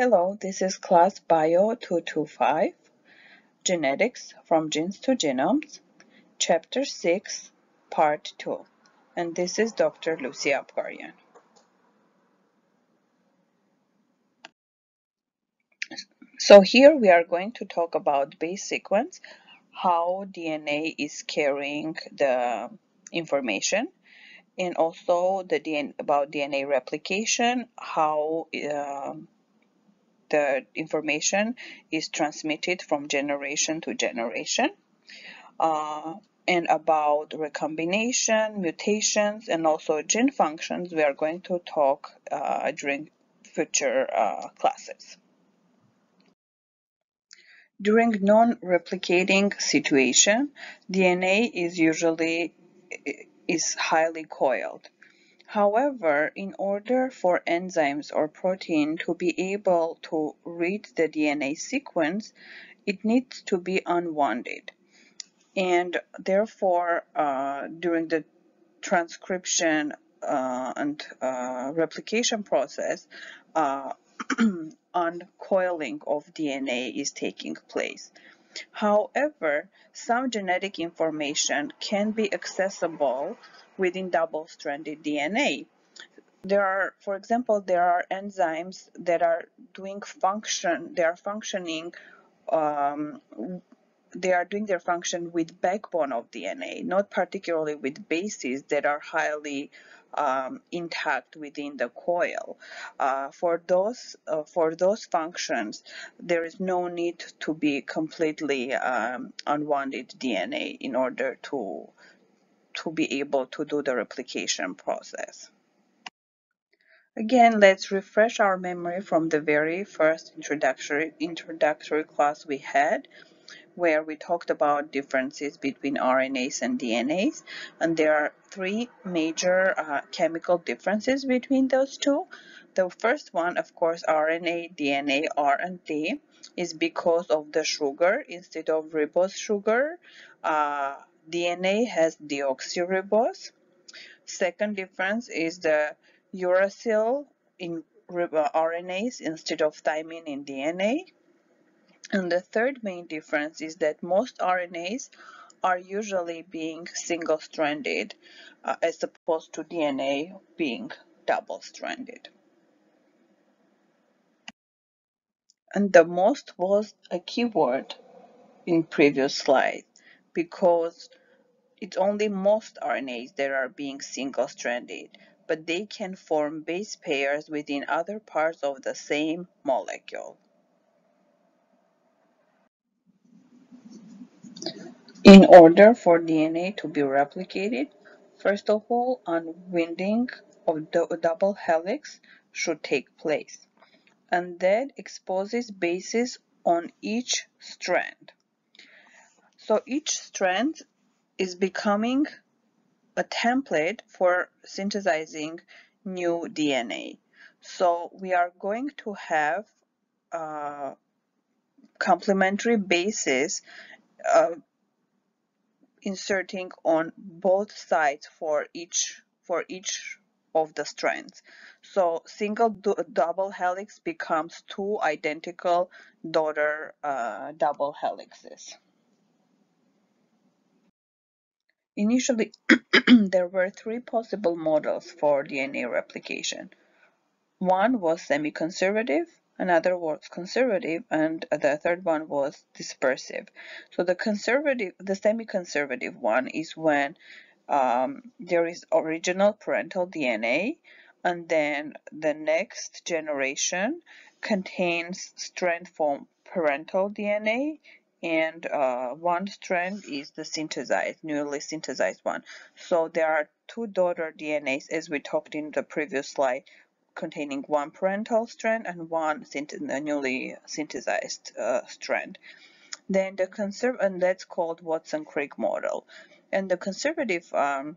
Hello, this is class Bio 225, Genetics from Genes to Genomes, Chapter 6, Part 2. And this is Dr. Lucy Apgarian. So here we are going to talk about base sequence, how DNA is carrying the information, and also the DNA, about DNA replication, how uh, the information is transmitted from generation to generation. Uh, and about recombination, mutations, and also gene functions, we are going to talk uh, during future uh, classes. During non-replicating situation, DNA is usually is highly coiled. However, in order for enzymes or protein to be able to read the DNA sequence, it needs to be unwounded. And therefore, uh, during the transcription uh, and uh, replication process, uh, uncoiling of DNA is taking place. However, some genetic information can be accessible within double-stranded DNA. There are, for example, there are enzymes that are doing function, they are functioning, um, they are doing their function with backbone of DNA, not particularly with bases that are highly um, intact within the coil. Uh, for those uh, for those functions, there is no need to be completely um, unwounded DNA in order to to be able to do the replication process. Again, let's refresh our memory from the very first introductory, introductory class we had, where we talked about differences between RNAs and DNAs. And there are three major uh, chemical differences between those two. The first one, of course, RNA, DNA, R and D, is because of the sugar. Instead of ribose sugar, uh, DNA has deoxyribose. Second difference is the uracil in RNAs instead of thymine in DNA. And the third main difference is that most RNAs are usually being single-stranded uh, as opposed to DNA being double-stranded. And the most was a keyword in previous slide because it's only most RNAs that are being single-stranded, but they can form base pairs within other parts of the same molecule. In order for DNA to be replicated, first of all, unwinding of the double helix should take place, and that exposes bases on each strand. So each strand is becoming a template for synthesizing new DNA. So we are going to have uh, complementary bases uh, inserting on both sides for each for each of the strands. So single double helix becomes two identical daughter uh, double helixes. Initially, there were three possible models for DNA replication. One was semi-conservative, another was conservative, and the third one was dispersive. So the conservative, the semi-conservative one is when um, there is original parental DNA, and then the next generation contains strand from parental DNA and uh, one strand is the synthesized, newly synthesized one. So there are two daughter DNAs as we talked in the previous slide containing one parental strand and one newly synthesized uh, strand. Then the conserv and that's called Watson-Crick model. And the conservative um,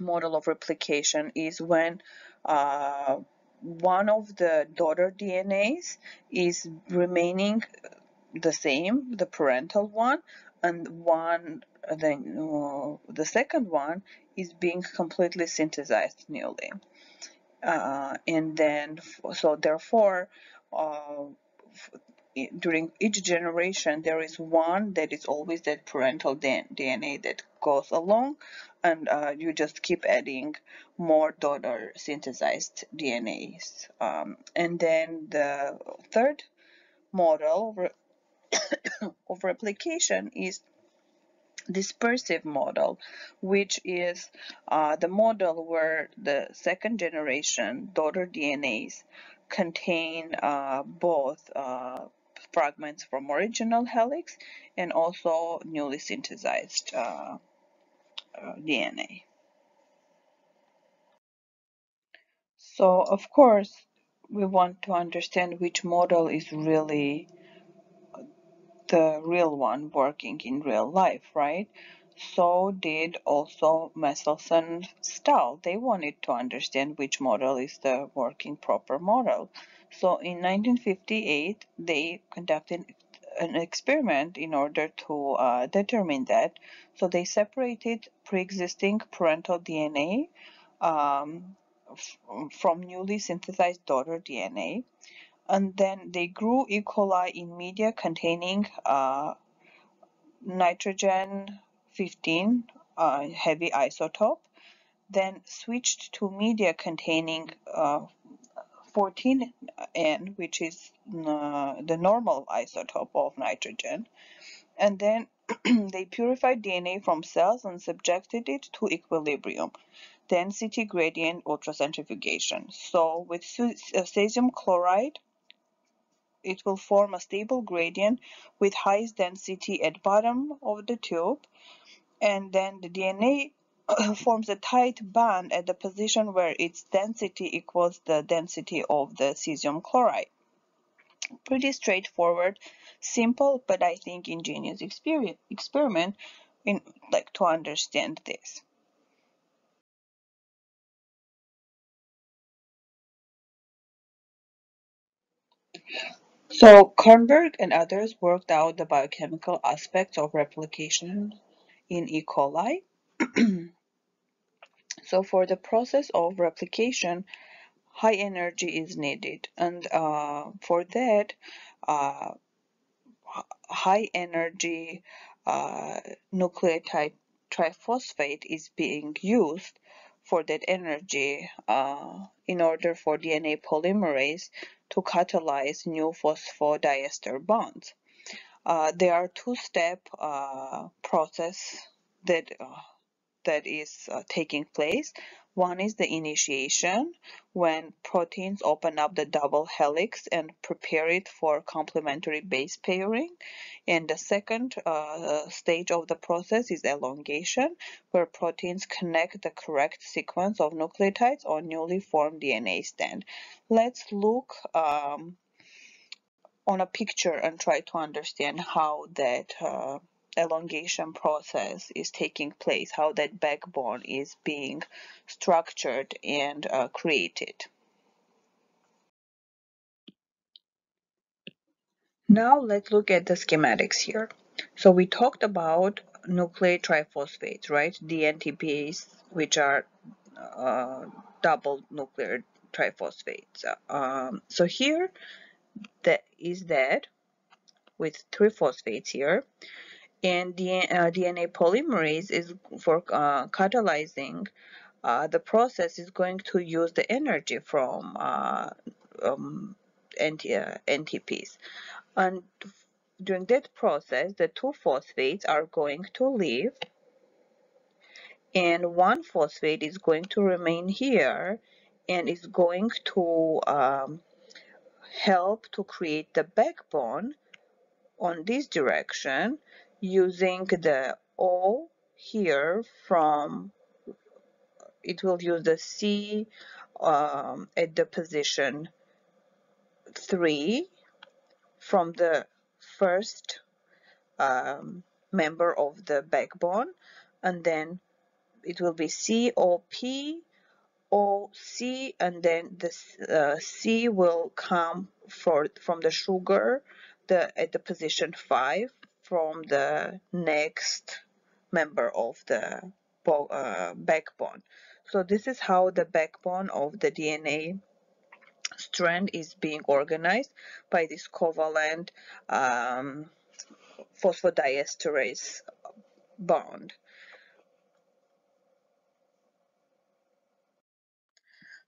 model of replication is when uh, one of the daughter DNAs is remaining the same, the parental one, and one then uh, the second one is being completely synthesized newly. Uh, and then so therefore uh, during each generation there is one that is always that parental DNA that goes along and uh, you just keep adding more daughter synthesized DNAs um, and then the third model of replication is dispersive model, which is uh, the model where the second generation daughter DNAs contain uh, both uh, fragments from original helix and also newly synthesized uh, uh, DNA. So, of course, we want to understand which model is really the real one working in real life, right? So did also Meselson Stahl. They wanted to understand which model is the working proper model. So in 1958, they conducted an experiment in order to uh, determine that. So they separated pre-existing parental DNA um, from newly synthesized daughter DNA and then they grew E. coli in media containing uh, nitrogen 15 uh, heavy isotope, then switched to media containing uh, 14N, which is uh, the normal isotope of nitrogen, and then they purified DNA from cells and subjected it to equilibrium density gradient ultracentrifugation. So with uh, cesium chloride, it will form a stable gradient with highest density at bottom of the tube and then the DNA forms a tight band at the position where its density equals the density of the cesium chloride. Pretty straightforward, simple, but I think ingenious experiment in like to understand this. So Kornberg and others worked out the biochemical aspects of replication in E. coli. so for the process of replication, high energy is needed. And uh, for that, uh, high energy uh, nucleotide triphosphate is being used for that energy uh, in order for DNA polymerase to catalyze new phosphodiester bonds. Uh, there are two-step uh, process that uh, that is uh, taking place. One is the initiation, when proteins open up the double helix and prepare it for complementary base pairing. And the second uh, stage of the process is elongation, where proteins connect the correct sequence of nucleotides on newly formed DNA strand. Let's look um, on a picture and try to understand how that uh, elongation process is taking place, how that backbone is being structured and uh, created. Now let's look at the schematics here. So we talked about nucleic triphosphates, right? DNTPs, which are uh, double nuclear triphosphates. Um, so here that is that with three phosphates here and DNA uh, polymerase is for uh, catalyzing uh, the process is going to use the energy from um, NTPs and during that process the two phosphates are going to leave and one phosphate is going to remain here and is going to um, help to create the backbone on this direction using the O here from it will use the C um, at the position 3 from the first um, member of the backbone. And then it will be COP OC and then the uh, C will come for, from the sugar the, at the position 5 from the next member of the uh, backbone. So this is how the backbone of the DNA strand is being organized by this covalent um, phosphodiesterase bond.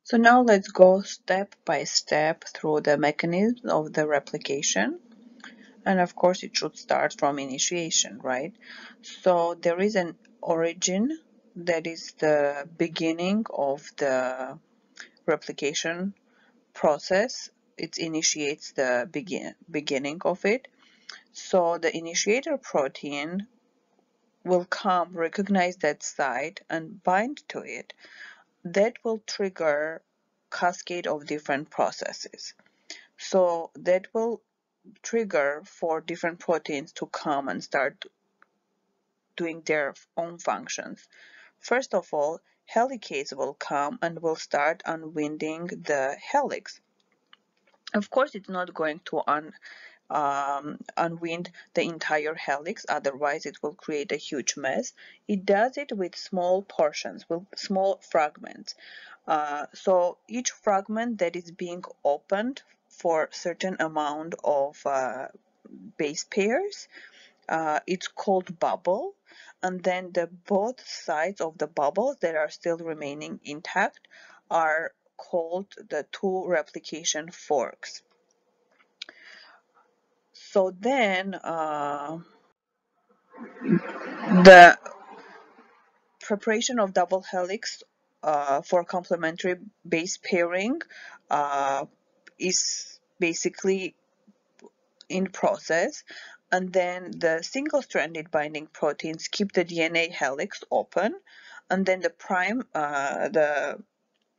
So now let's go step by step through the mechanism of the replication. And of course it should start from initiation, right? So there is an origin that is the beginning of the replication process. It initiates the begin beginning of it. So the initiator protein will come, recognize that site and bind to it that will trigger cascade of different processes. So that will trigger for different proteins to come and start doing their own functions. First of all, helicase will come and will start unwinding the helix. Of course, it's not going to un, um, unwind the entire helix, otherwise it will create a huge mess. It does it with small portions, with small fragments. Uh, so each fragment that is being opened for certain amount of uh, base pairs, uh, it's called bubble. And then the both sides of the bubbles that are still remaining intact are called the two replication forks. So then uh, the preparation of double helix uh, for complementary base pairing uh, is basically in process. And then the single-stranded binding proteins keep the DNA helix open. And then the prime uh, the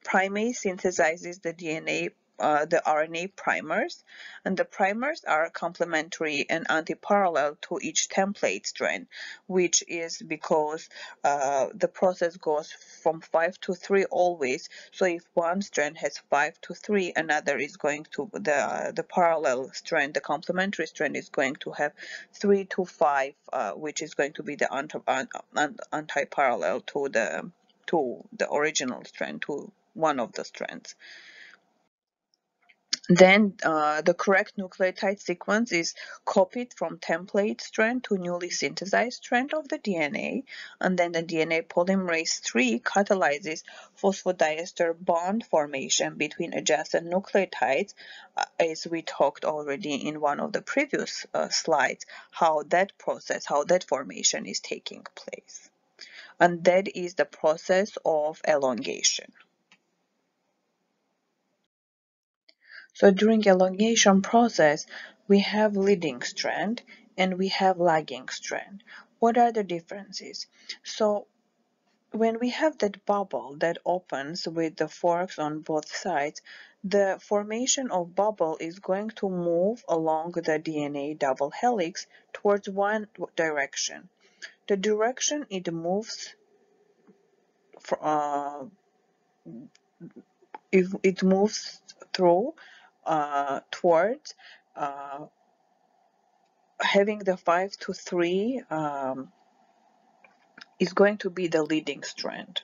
primase synthesizes the DNA uh, the RNA primers, and the primers are complementary and anti-parallel to each template strand, which is because uh, the process goes from 5 to 3 always. So if one strand has 5 to 3, another is going to, the, the parallel strand, the complementary strand is going to have 3 to 5, uh, which is going to be the anti-parallel to the to the original strand, to one of the strands. Then uh, the correct nucleotide sequence is copied from template strand to newly synthesized strand of the DNA, and then the DNA polymerase 3 catalyzes phosphodiester bond formation between adjacent nucleotides, uh, as we talked already in one of the previous uh, slides, how that process, how that formation is taking place. And that is the process of elongation. So during elongation process, we have leading strand and we have lagging strand. What are the differences? So when we have that bubble that opens with the forks on both sides, the formation of bubble is going to move along the DNA double helix towards one direction. The direction it moves uh, if it moves through uh, towards uh, having the 5 to 3 um, is going to be the leading strand.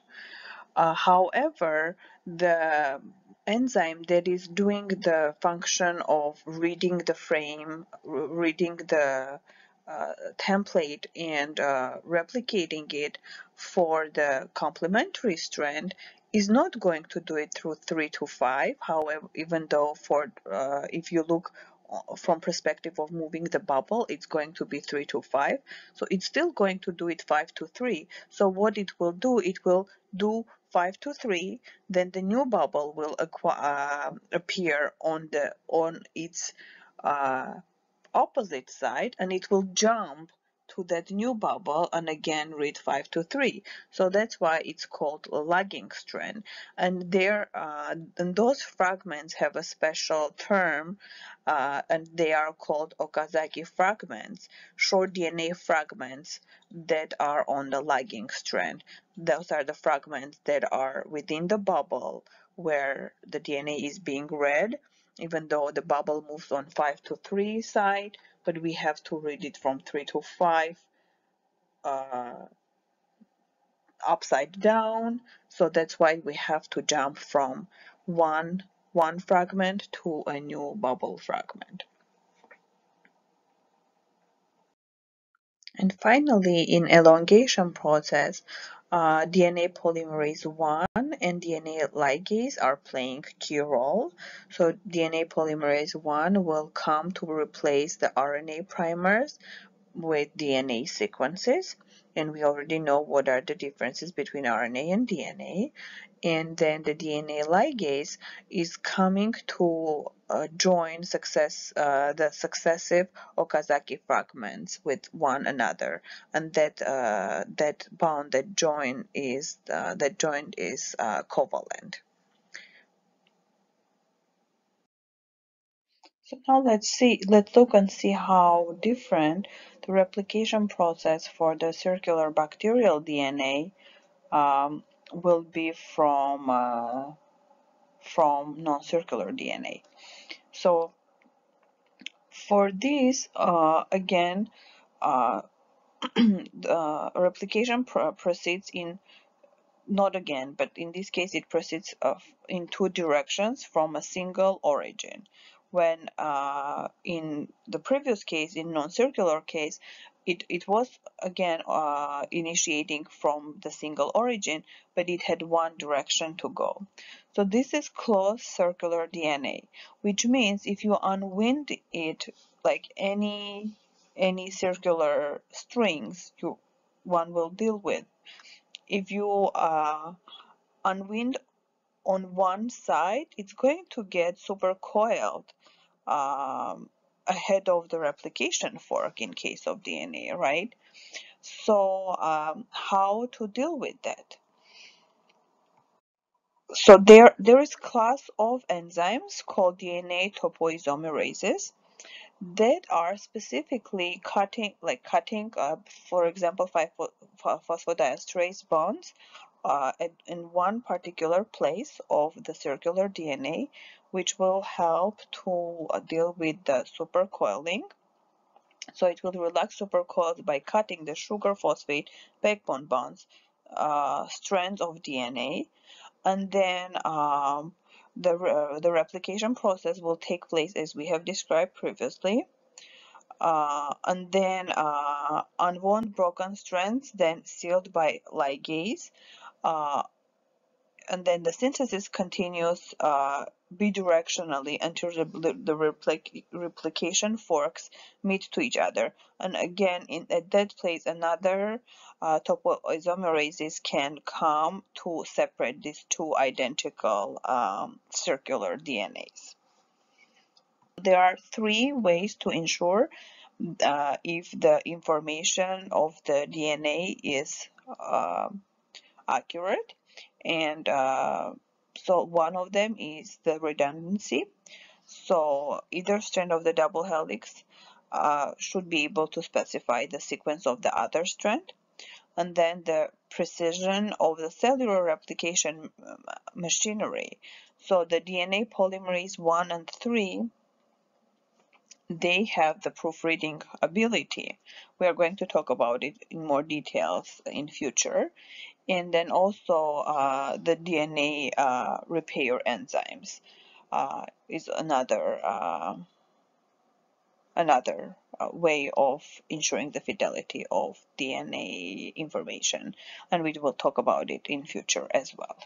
Uh, however, the enzyme that is doing the function of reading the frame, reading the uh, template and uh, replicating it for the complementary strand is not going to do it through 3 to 5 however even though for uh, if you look uh, from perspective of moving the bubble it's going to be 3 to 5 so it's still going to do it 5 to 3 so what it will do it will do 5 to 3 then the new bubble will uh, appear on the on its uh, opposite side and it will jump to that new bubble and again read 5 to 3. So that's why it's called a lagging strand. And there, uh, and those fragments have a special term uh, and they are called Okazaki fragments, short DNA fragments that are on the lagging strand. Those are the fragments that are within the bubble where the DNA is being read even though the bubble moves on 5 to 3 side, but we have to read it from 3 to 5 uh, upside down. So that's why we have to jump from one, one fragment to a new bubble fragment. And finally, in elongation process, uh, DNA polymerase 1 and DNA ligase are playing key role. So DNA polymerase 1 will come to replace the RNA primers with DNA sequences and we already know what are the differences between RNA and DNA and then the DNA ligase is coming to uh, join success uh, the successive Okazaki fragments with one another and that uh, that bond that join is uh, that joint is uh, covalent. So now let's see, let's look and see how different the replication process for the circular bacterial DNA um, will be from uh, from non-circular DNA. So for this, uh, again, uh, the replication pr proceeds in not again, but in this case it proceeds in two directions from a single origin. When uh, in the previous case, in non-circular case, it, it was again uh, initiating from the single origin, but it had one direction to go. So this is closed circular DNA, which means if you unwind it like any any circular strings you one will deal with if you uh, unwind on one side, it's going to get supercoiled um, ahead of the replication fork in case of DNA, right? So um, how to deal with that? So there, there is class of enzymes called DNA topoisomerases that are specifically cutting, like cutting, uh, for example, phosphodiesterase bonds uh, in one particular place of the circular DNA, which will help to uh, deal with the supercoiling. So it will relax supercoils by cutting the sugar phosphate backbone bonds uh, strands of DNA, and then um, the, uh, the replication process will take place as we have described previously. Uh, and then uh, unwound broken strands then sealed by ligase and then the synthesis continues uh, bidirectionally until the, the replic replication forks meet to each other. And again, in, at that place, another uh, topoisomerases can come to separate these two identical um, circular DNAs. There are three ways to ensure uh, if the information of the DNA is uh, accurate. And uh, so one of them is the redundancy. So either strand of the double helix uh, should be able to specify the sequence of the other strand and then the precision of the cellular replication machinery. So the DNA polymerase 1 and 3 they have the proofreading ability. We are going to talk about it in more details in future and then also uh, the DNA uh, repair enzymes uh, is another uh, another uh, way of ensuring the fidelity of DNA information and we will talk about it in future as well.